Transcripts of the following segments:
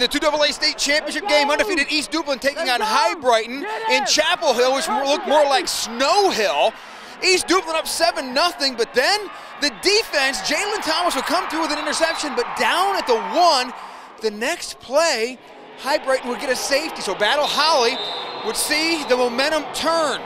in the 2AA state championship game. Undefeated East Duplin taking on Hibriten in Chapel Hill, which looked more like Snow Hill. East Duplin up 7 0, but then the defense, Jalen Thomas would come through with an interception, but down at the one, the next play, Hibriten would get a safety. So Battle Holly would see the momentum turn.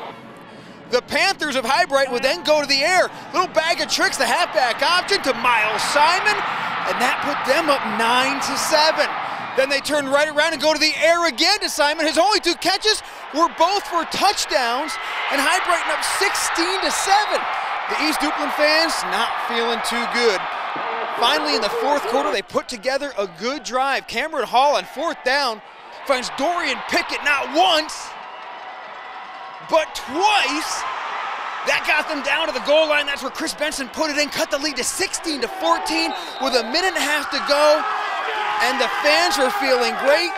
The Panthers of Hibriten would then go to the air. Little bag of tricks, the halfback option to Miles Simon, and that put them up 9 to 7. Then they turn right around and go to the air again to Simon. His only two catches were both for touchdowns, and Hibriten up 16 to 7. The East Duplin fans not feeling too good. Finally, in the fourth quarter, they put together a good drive. Cameron Hall on fourth down finds Dorian Pickett not once, but twice. That got them down to the goal line. That's where Chris Benson put it in, cut the lead to 16 to 14 with a minute and a half to go and the fans were feeling great.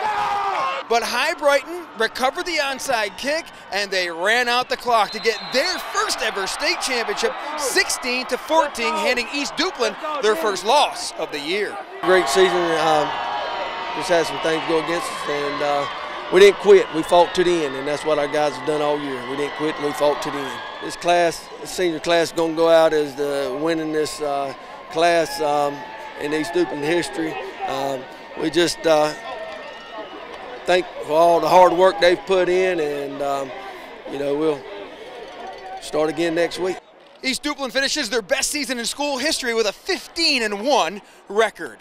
But Hibriten recovered the onside kick and they ran out the clock to get their first ever state championship 16 to 14, handing East Duplin their first loss of the year. Great season. Um, just had some things go against us and uh, we didn't quit. We fought to the end and that's what our guys have done all year. We didn't quit and we fought to the end. This class, the senior class, is going to go out as the winning this uh, class um, in East Duplin history. Um, we just uh, thank for all the hard work they've put in, and um, you know we'll start again next week. East Duplin finishes their best season in school history with a 15 and 1 record.